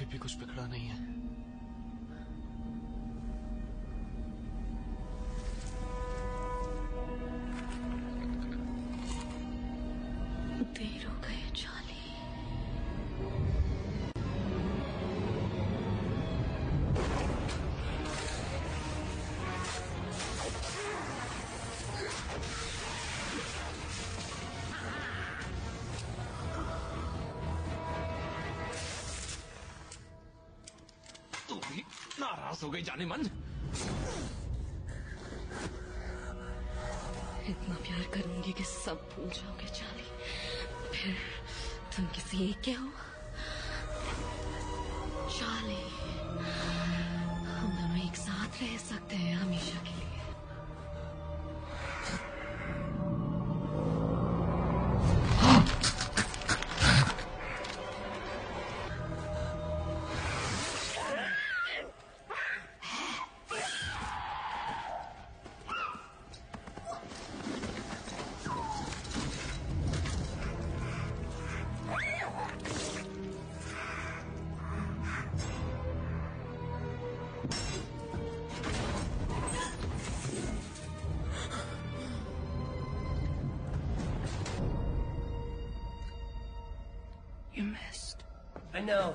अभी भी कुछ बिगड़ा नहीं है। देर हो गई भी नाराज़ हो गई जाने मन। इतना प्यार करूँगी कि सब भूल जाओगे चाली फिर तुम किसी एक के हो। चाली हम दोनों एक साथ रह सकते हैं हमेशा के You missed. I know.